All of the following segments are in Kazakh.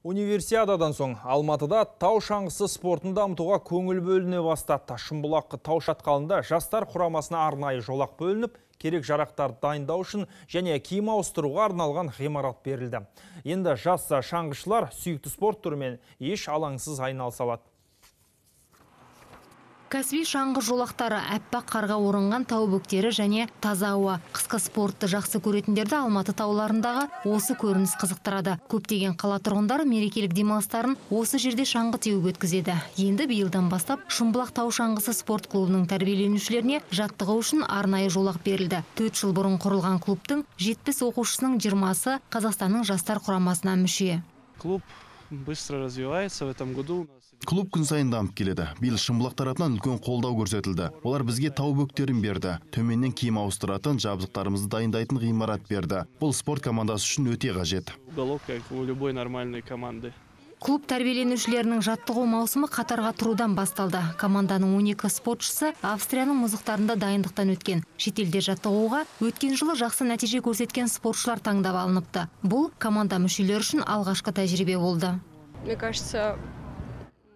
Универсиададан соң Алматыда тау шаңғысы спортын дамытуға көңіл бөліне бастады. Шымбұлақ тау шатқалында жастар құрамасына арнайы жолақ бөлініп, керек жарақтар дайындау үшін және киім ауыстыруға арналған ғимарат берілді. Енді жас шаңғышылар сүйікті спорт түрімен еш алаңсыз айналыса алады. Кәсіби шаңғы жолақтары әппақ қарға орынған тау бөктері және таза ауа. Қысқы спортты жақсы көретіндерді Алматы тауларындағы осы көрініс қызықтырады. Көптеген қала тұрғындары мерекелік демалыстарын осы жерде шаңғы теуіп өткізеді. Енді биылдан бастап Шымбұлақ тау шаңғысы спорт клубының тәрбиеленушілеріне жаттығу үшін арнайы жолақ берілді. Төрт жыл бұрын құрылған клубтың 70 оқушысының 20-сы Қазақстанның жастар құрамасына мүше. Клуб быстро развивается в этом году. Клуб күн сайын дамып келеді. Биыл Шымбұлақ тарапынан үлкен қолдау көрсетілді. Олар бізге тау бөктерін берді. Төменнен киім ауыстыратын, жабдықтарымызды дайындайтын ғимарат берді. Бұл спорт командасы үшін өте қажет. Уголок, как у любой нормальной команды. Клуб тәрбиеленушілерінің жаттығу маусымы қатарға тұрудан басталды. Команданың 12 спортшысы Австрияның мұзықтарында дайындықтан өткен. Шетелде жаттығуға өткен жылы жақсы нәтиже көрсеткен спортшылар таңдап алыныпты. Бұл команда мүшелері үшін алғашқы тәжірибе болды. Мне кажется,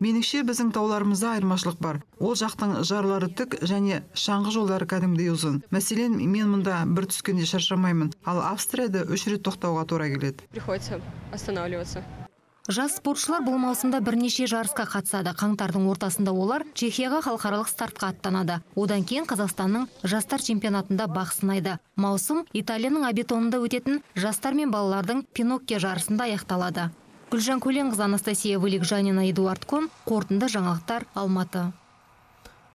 меніңше біздің тауларымызда айырмашылық бар ол жақтың жарлары тік және шаңғы жолдары кәдімгідей ұзын мәселен мен мұнда бір түскенде шаршамаймын ал австрияда үш рет тоқтауға тура келеді приходится останавливаться. Жас спортшылар бұл маусымда бірнеше жарысқа қатысады. Қаңтардың ортасында олар Чехияға халықаралық стартқа аттанады. Одан кейін Қазақстанның жастар чемпионатында бақ сынайды. Маусым Италияның абетонында өтетін жастар мен балалардың Пиноккия жарысында аяқталады. Гүлжан Көленқызы Анастасия Вылик Жанина Эдуард Кон қорытынды жаңалықтар Алматы.